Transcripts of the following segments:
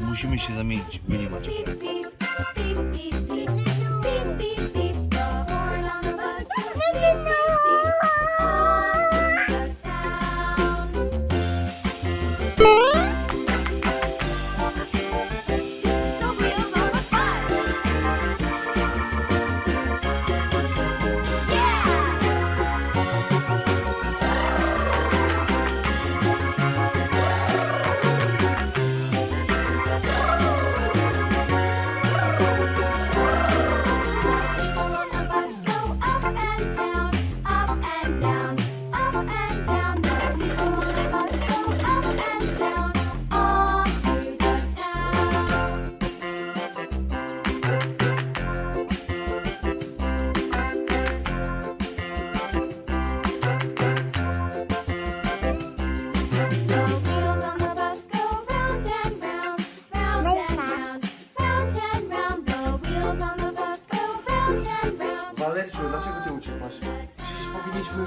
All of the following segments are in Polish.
Musimy się zamienić, bo nie ma czasu.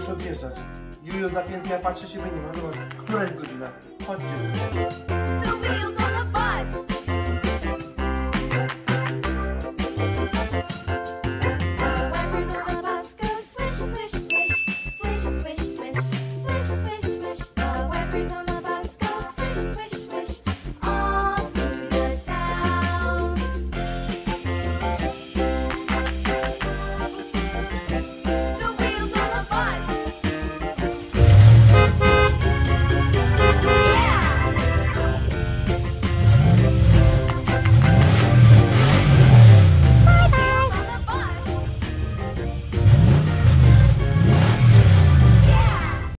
już odjeżdżać. Julio zapięty, ja patrzę się nie ma. Zobacz, która jest godzina? Chodź, Julio. On